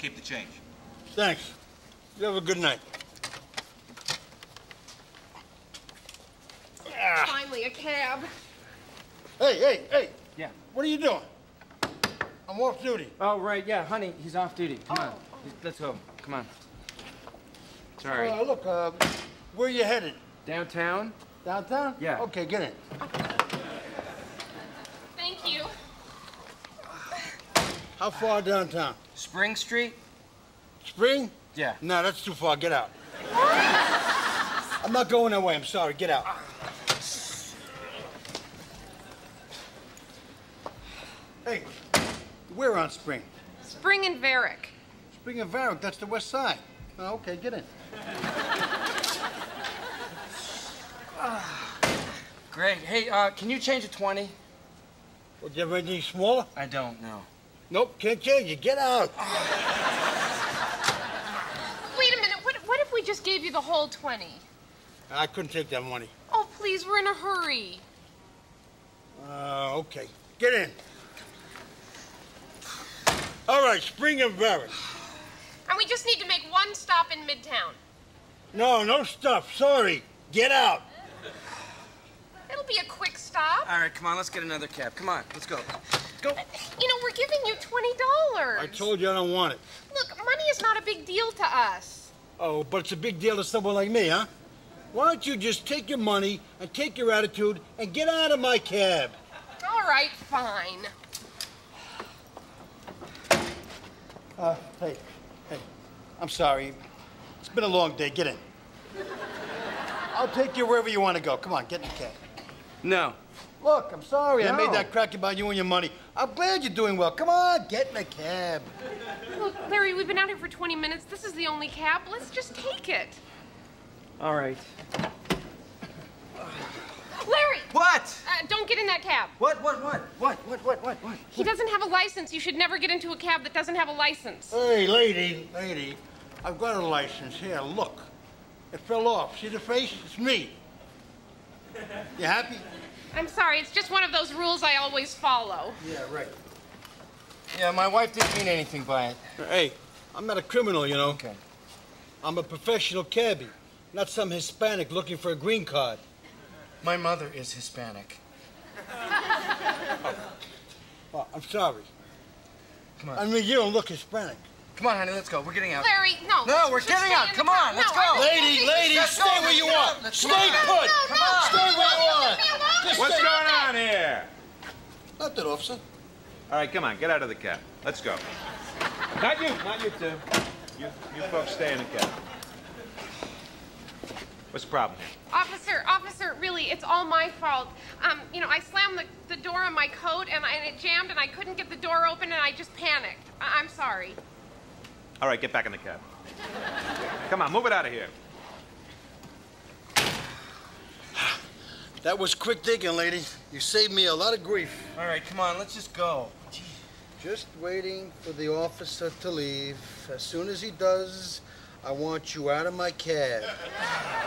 Keep the change. Thanks. You have a good night. Finally, a cab. Hey, hey, hey. Yeah. What are you doing? I'm off duty. Oh, right, yeah, honey, he's off duty. Come on. Oh. Let's go. Come on. Sorry. Uh, look, uh, where you headed? Downtown? Downtown? Yeah. Okay, get in. Thank you. How far downtown? Spring Street? Spring? Yeah. No, that's too far. Get out. I'm not going that way. I'm sorry. Get out. Hey, we're on Spring. Spring and Varick. Spring and Varick, that's the west side. Oh, okay, get in. Great. Hey, uh, can you change a 20? Well, do you have anything smaller? I don't know. Nope, can't change you. Get out. Wait a minute. What, what if we just gave you the whole 20? I couldn't take that money. Oh, please, we're in a hurry. Uh, okay. Get in. All right, Spring and Varick. And we just need to make one stop in Midtown. No, no stuff. Sorry. Get out. It'll be a quick stop. All right, come on, let's get another cab. Come on, let's go. Go. You know, we're giving you $20. I told you I don't want it. Look, money is not a big deal to us. Oh, but it's a big deal to someone like me, huh? Why don't you just take your money and take your attitude and get out of my cab? All right, fine. Uh, hey, hey, I'm sorry. It's been a long day. Get in. I'll take you wherever you want to go. Come on, get in the cab. No. Look, I'm sorry I made that crack about you and your money. I'm glad you're doing well. Come on, get in the cab. Look, Larry, we've been out here for 20 minutes. This is the only cab. Let's just take it. All right. Larry! What? Uh, don't get in that cab. What, what, what? What, what, what, what, what? He doesn't have a license. You should never get into a cab that doesn't have a license. Hey, lady, lady, I've got a license. Here, look. It fell off. See the face? It's me. You happy? I'm sorry, it's just one of those rules I always follow. Yeah, right. Yeah, my wife didn't mean anything by it. Hey, I'm not a criminal, you know. Okay. I'm a professional cabbie, not some Hispanic looking for a green card. My mother is Hispanic. Oh, I'm sorry. Come on. I mean, you don't look Hispanic. Come on, honey, let's go. We're getting out. Larry, no. No, we're getting out. Come car. on, let's go. Lady, lady, stay where you let's are. Stay go. put. No, no, Stay where you are. Leave me alone. Just What's stay- going on here? Nothing, officer. All right, come on, get out of the cab. Let's go. Not you, not you two. You, you folks stay in the cab. What's the problem here? Officer, officer, really, it's all my fault. Um, you know, I slammed the, the door on my coat and, I, and it jammed and I couldn't get the door open and I just panicked. I, I'm sorry. All right, get back in the cab. Come on, move it out of here. That was quick thinking, lady. You saved me a lot of grief. All right, come on, let's just go. Just waiting for the officer to leave. As soon as he does, I want you out of my cab.